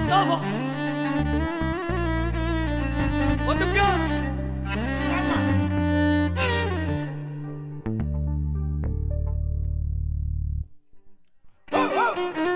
مصطفى ودكان عجبوني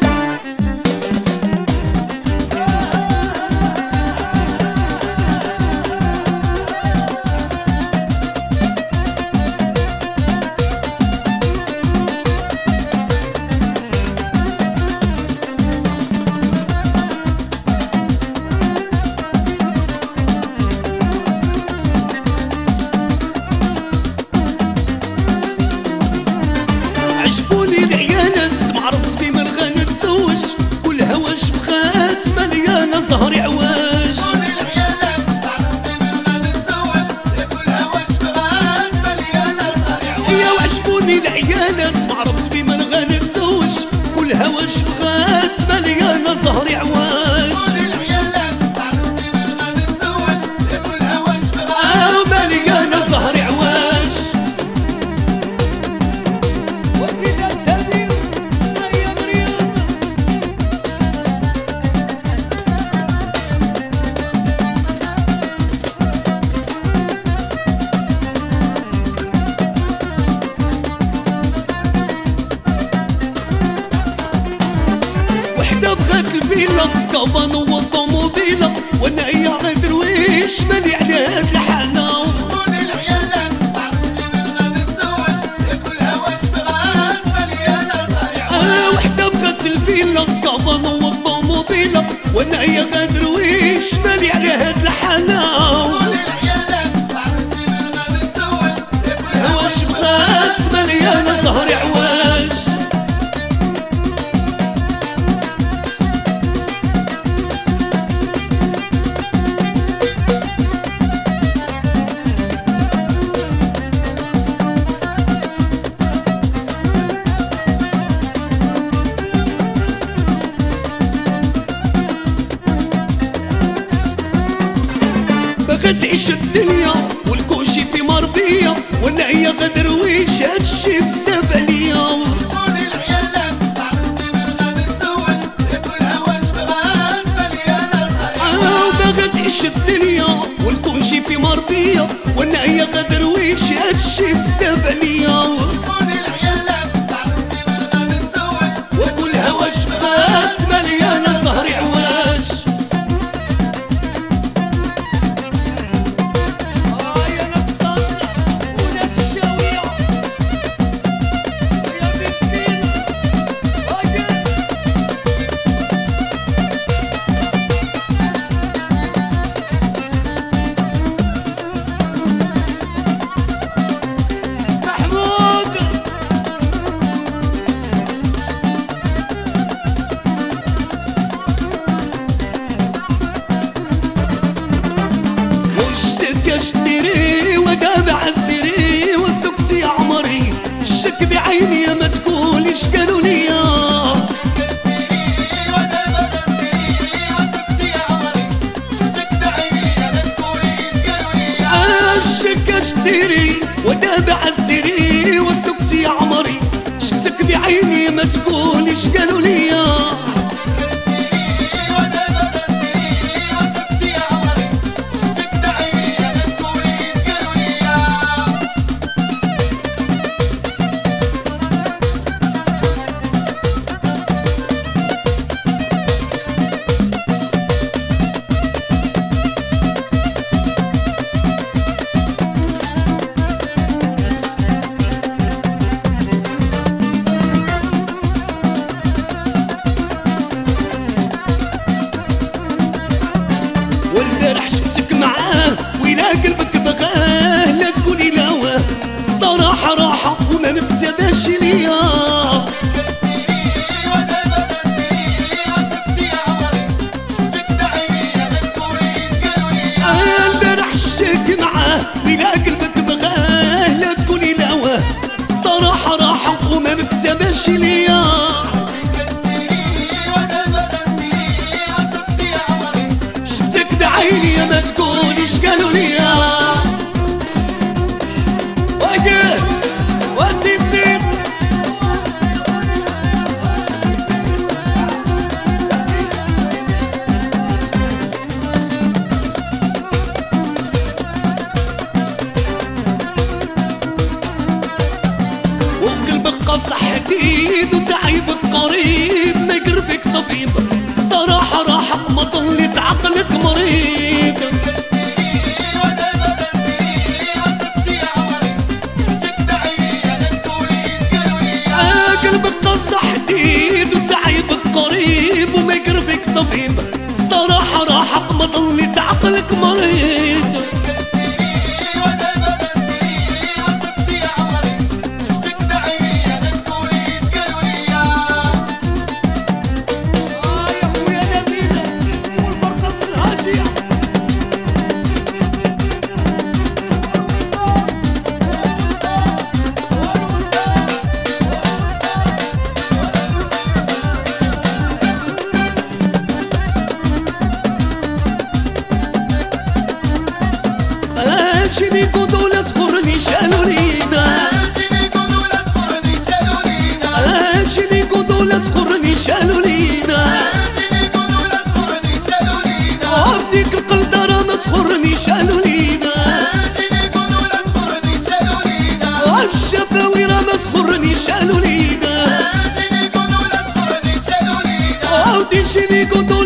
هواش بخات مليانة زهر الفيلا كمان والطوموبيلة وأنا غدر ويش مالي على هاد الحالة الفيلا كمان والطوموبيلة وأنا يا غدر ويش مالي على هاد الحالة تعيش الدنيا والكون شي في مرضية وأنا يا غدر ويش هادشي بغات تعيش الدنيا والكون شي في مرضية وأنا يا غدر ويش هادشي بزاف تقولش قالوا لي الشك اشتري ودابع السري والسكسي عمري. شفتك بعيني ما تقولش قالوا لي شفتك معاه ولا قلبك بغاه. لا تقولي لا واه الصراحة راحة وما مكتباش ليا البارح شفتك معاه قلبك بغاه. لا تقولي الصراحة راحة وما مكتباش ليا عيني يا مسجون إيش قالوا لي وقف وقلبك قصح حديد وتعيب قريب ما قربك طبيب. الصراحة راحت ما طلت عقلك يقربك طبيب الصراحة راحة ما ضلت عقلك مريض اصغرني شالوا لينا اجني قدول اصغرني شالوا لينا عبدك القلدرة مسخرني شالوا لينا الشفاوي راه مسخرني شالوا لينا عودي جيني قدول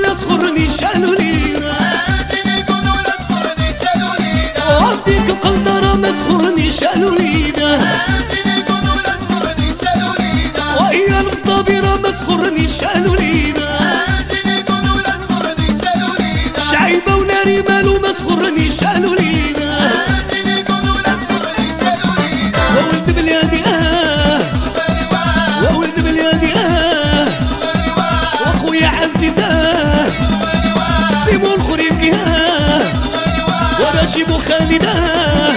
عمرني شالوا لينا. وولد بلادي آه. وولد بلادي آه. وأخويا عزيز آه سيبو الخريبي آه. ونجيبو خالد آه